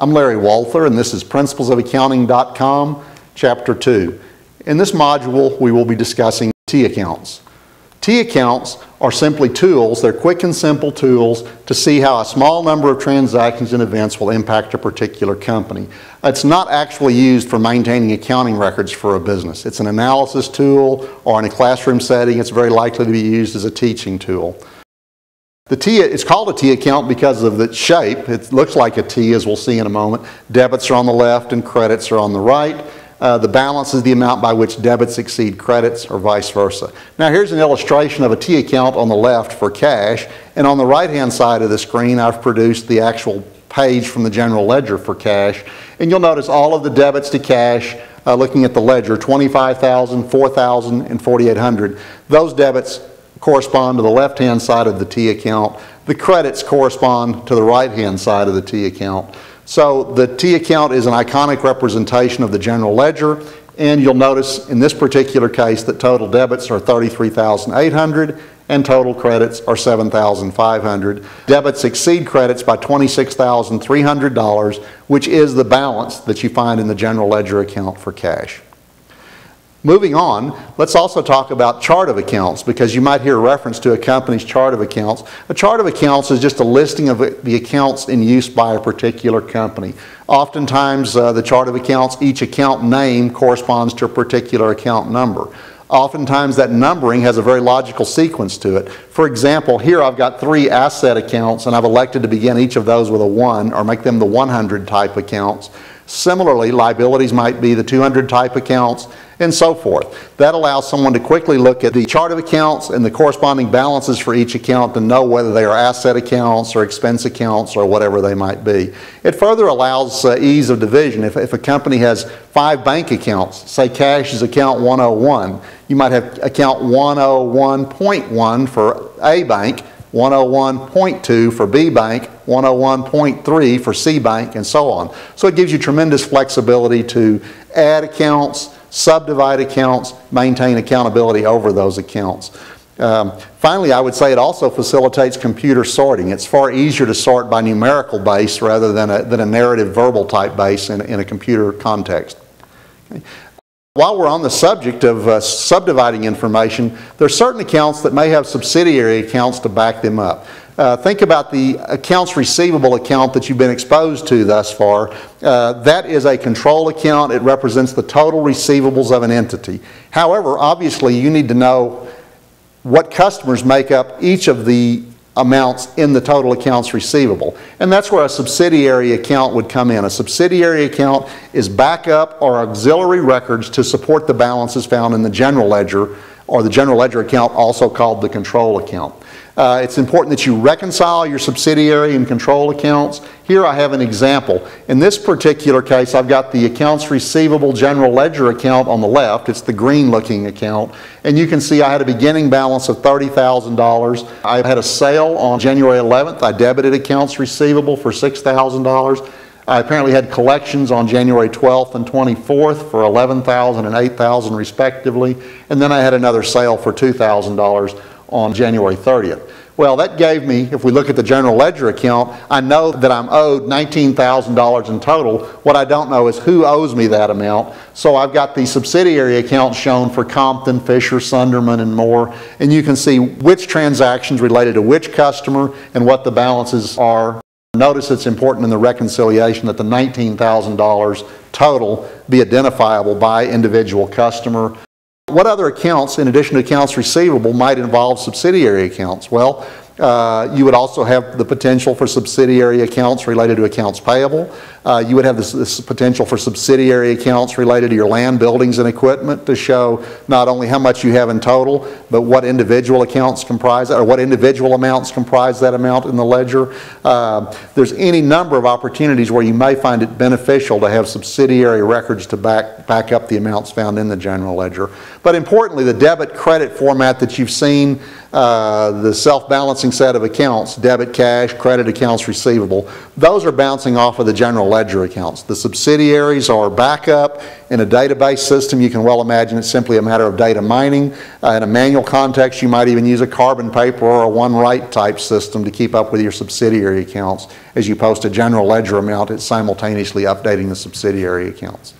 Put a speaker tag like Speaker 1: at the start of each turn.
Speaker 1: I'm Larry Walther, and this is PrinciplesOfAccounting.com, Chapter 2. In this module, we will be discussing T accounts. T accounts are simply tools, they're quick and simple tools to see how a small number of transactions and events will impact a particular company. It's not actually used for maintaining accounting records for a business. It's an analysis tool, or in a classroom setting, it's very likely to be used as a teaching tool. The T, it's called a T account because of its shape. It looks like a T, as we'll see in a moment. Debits are on the left and credits are on the right. Uh, the balance is the amount by which debits exceed credits or vice versa. Now here's an illustration of a T account on the left for cash, and on the right-hand side of the screen I've produced the actual page from the general ledger for cash. And you'll notice all of the debits to cash, uh, looking at the ledger, 25,000, 4,000, and 4,800. Those debits correspond to the left-hand side of the T account. The credits correspond to the right-hand side of the T account. So the T account is an iconic representation of the general ledger, and you'll notice in this particular case that total debits are 33,800 and total credits are 7,500. Debits exceed credits by $26,300, which is the balance that you find in the general ledger account for cash. Moving on, let's also talk about chart of accounts because you might hear reference to a company's chart of accounts. A chart of accounts is just a listing of the accounts in use by a particular company. Oftentimes, uh, the chart of accounts, each account name corresponds to a particular account number. Oftentimes, that numbering has a very logical sequence to it. For example, here I've got three asset accounts, and I've elected to begin each of those with a 1 or make them the 100 type accounts. Similarly, liabilities might be the 200 type accounts and so forth. That allows someone to quickly look at the chart of accounts and the corresponding balances for each account to know whether they are asset accounts or expense accounts or whatever they might be. It further allows uh, ease of division. If, if a company has five bank accounts, say cash is account 101, you might have account 101.1 for A bank 101.2 for B bank, 101.3 for C bank, and so on. So it gives you tremendous flexibility to add accounts, subdivide accounts, maintain accountability over those accounts. Um, finally, I would say it also facilitates computer sorting. It's far easier to sort by numerical base rather than a, than a narrative verbal type base in, in a computer context. Okay. While we're on the subject of uh, subdividing information, there are certain accounts that may have subsidiary accounts to back them up. Uh, think about the accounts receivable account that you've been exposed to thus far. Uh, that is a control account. It represents the total receivables of an entity. However, obviously, you need to know what customers make up each of the amounts in the total accounts receivable. And that's where a subsidiary account would come in. A subsidiary account is backup or auxiliary records to support the balances found in the general ledger or the general ledger account also called the control account. Uh, it's important that you reconcile your subsidiary and control accounts. Here I have an example. In this particular case, I've got the accounts receivable general ledger account on the left. It's the green looking account. And you can see I had a beginning balance of $30,000. I had a sale on January 11th. I debited accounts receivable for $6,000. I apparently had collections on January 12th and 24th for $11,000 and $8,000 respectively. And then I had another sale for $2,000 on January 30th. Well, that gave me, if we look at the general ledger account, I know that I'm owed $19,000 in total. What I don't know is who owes me that amount. So I've got the subsidiary accounts shown for Compton, Fisher, Sunderman, and more. And you can see which transactions related to which customer and what the balances are. Notice it's important in the reconciliation that the $19,000 total be identifiable by individual customer. What other accounts, in addition to accounts receivable, might involve subsidiary accounts? Well, uh, you would also have the potential for subsidiary accounts related to accounts payable. Uh, you would have this, this, potential for subsidiary accounts related to your land, buildings, and equipment to show not only how much you have in total, but what individual accounts comprise that, or what individual amounts comprise that amount in the ledger. Uh, there's any number of opportunities where you may find it beneficial to have subsidiary records to back, back up the amounts found in the general ledger. But importantly, the debit credit format that you've seen uh, the self-balancing set of accounts, debit cash, credit accounts receivable, those are bouncing off of the general ledger accounts. The subsidiaries are backup in a database system. You can well imagine it's simply a matter of data mining. Uh, In a manual context, you might even use a carbon paper or a one-write type system to keep up with your subsidiary accounts. As you post a general ledger amount, it's simultaneously updating the subsidiary accounts.